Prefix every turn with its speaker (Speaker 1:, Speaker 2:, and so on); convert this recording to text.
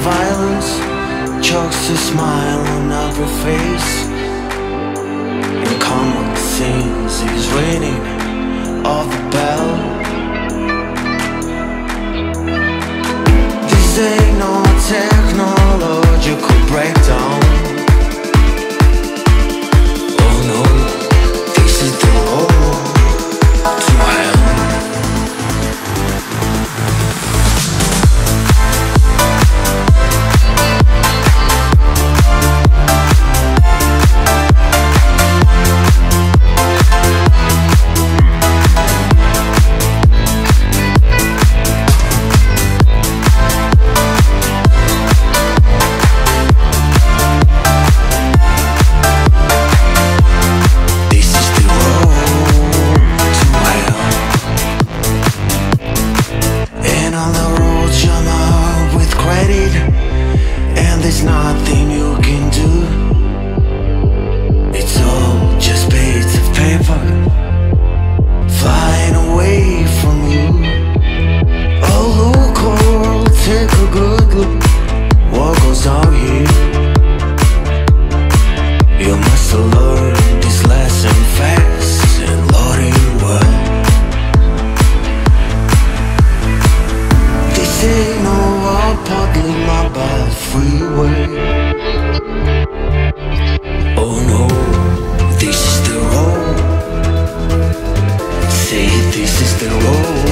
Speaker 1: violence Chokes the smile on every face. And calm things is raining All the freeway Oh no, this is the road Say this is the road